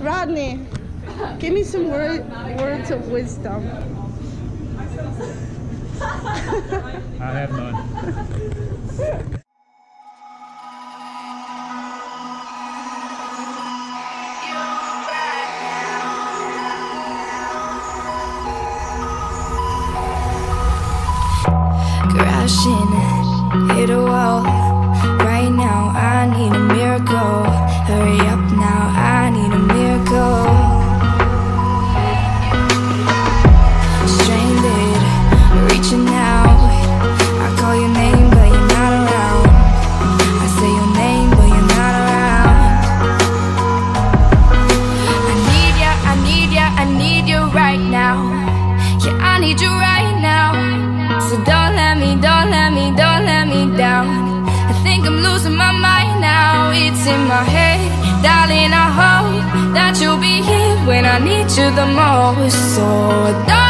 Rodney, give me some word, words of wisdom. I have none. crashing, hit a wall. Need you the most. So don't don't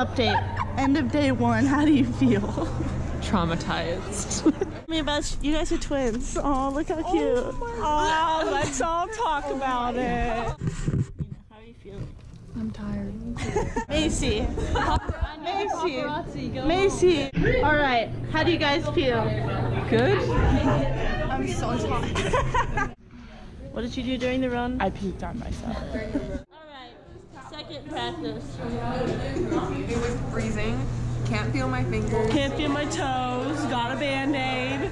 Update. End of day one. How do you feel? traumatized. Tell me about you guys are twins. Oh, look how oh cute. oh, let's all talk oh about it. How do you feel? I'm tired. Macy. Macy. Macy. All right. How do you guys feel? Good? I'm so tired. what did you do during the run? I peeked on myself. All right. Second practice. It. Can't feel my fingers. Can't feel my toes. Got a band aid.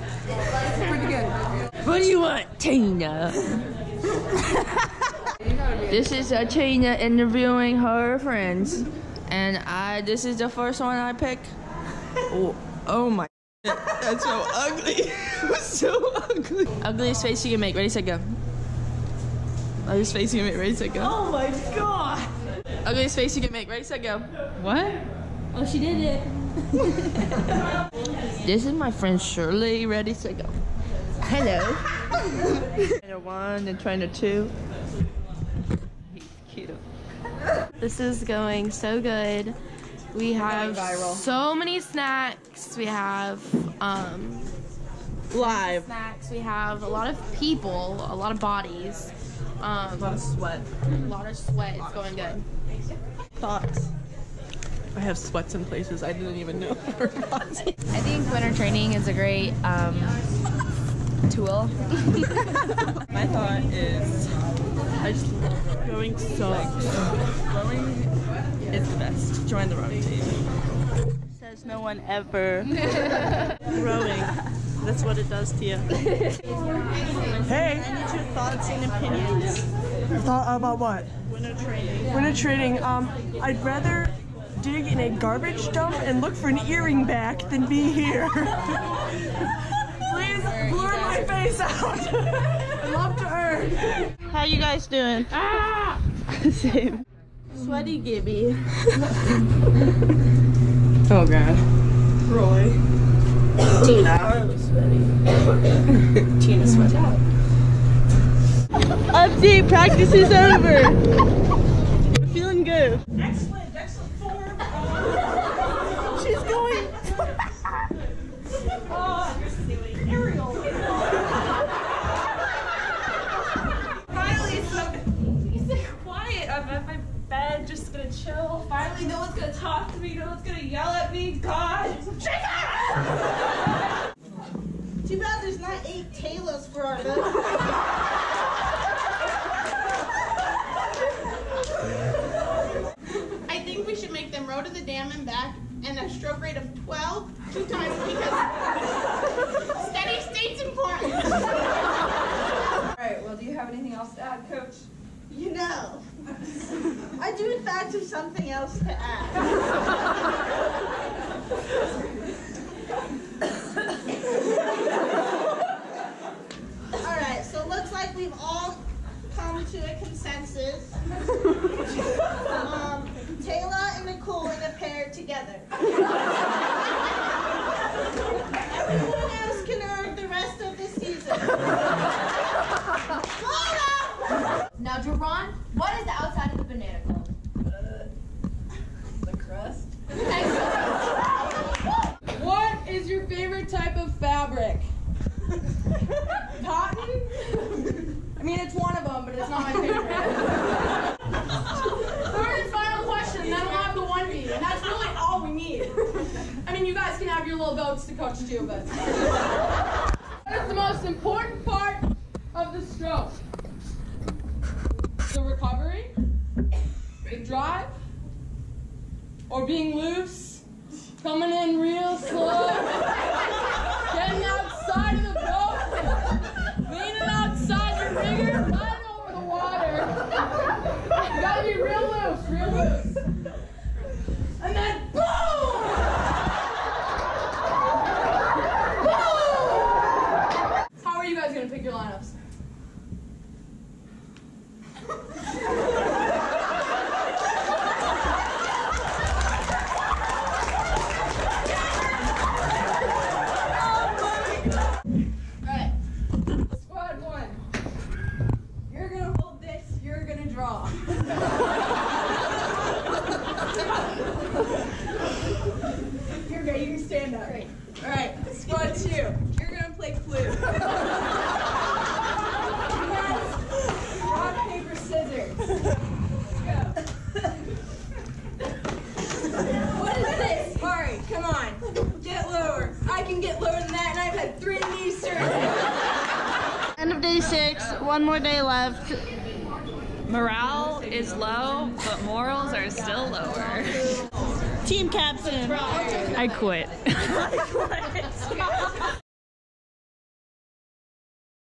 Pretty good. What do you want, Tina? this is uh, Tina interviewing her friends, and I. This is the first one I pick. Oh, oh my! That's so ugly. it was so ugly. Ugliest face you can make. Ready, set, go. Ugliest face you can make. Ready, set, go. Oh my god. Ugliest face you can make. Ready, set, go. What? Oh, she did it. This is my friend Shirley. Ready, to go. Hello. trainer one and trainer two. He's cute. This is going so good. We have so many snacks. We have um, Live. snacks. We have a lot of people, a lot of bodies, um, a lot of sweat. A lot of sweat. It's going good. Thoughts? I have sweats in places I didn't even know were possible. I think winter training is a great um, tool. My thought is, I just love rowing. Rowing sucks. Rowing is the best. Join the rowing team. Says no one ever. Rowing. That's what it does to you. Hey, I need your thoughts and opinions. thought about what? Winter training. Winter training. Um, I'd rather dig in a garbage dump and look for an earring back than be here. Please blur my face out. I love to earn. How you guys doing? Ah! Same. Sweaty Gibby. Oh god. Roy. Tina. Tina sweat. Update, practice is over. We're feeling good. Excellent, excellent form. She's going. Ariel. Finally, so you stay quiet. I'm at my bed, just gonna chill. Finally, no one's gonna talk to me. No one's gonna yell at me. God, Too bad there's not eight Taylors for our hood. I think we should make them row and back and a stroke rate of 12 two times because steady state's important. All right. Well, do you have anything else to add, Coach? You know, I do in fact have something else to add. All right, so it looks like we've all come to a consensus. Um, Taylor and Nicole in a pair together. Everyone else can earn the rest of the season. Laura! Now, Jerron, what is the outside of the banana called? The crust. What is your favorite type of fabric? Cotton? I mean, it's one of them, but it's not my favorite. Third and final question, and then we'll have the one B, and that's really all we need. I mean, you guys can have your little votes to coach but. What is the most important part of the stroke? The recovery? The drive? Or being loose? Coming in real slow? Getting outside of the boat? Leaning outside your rigger? Right over the water? You gotta be real loose, real loose. And then boom! Boom! How are you guys gonna pick your lineups? Right. Squad one. You're gonna hold this, you're gonna draw. You're you can stand up. Great. Alright, squad two. You're gonna play clue. You rock, paper, scissors. Let's go. What is this? Alright, come on. Get lower. I can get lower than that, and I've had three knee surgery. End of day six. One more day left. Morale is low, but morals are still lower. Team captain. I quit.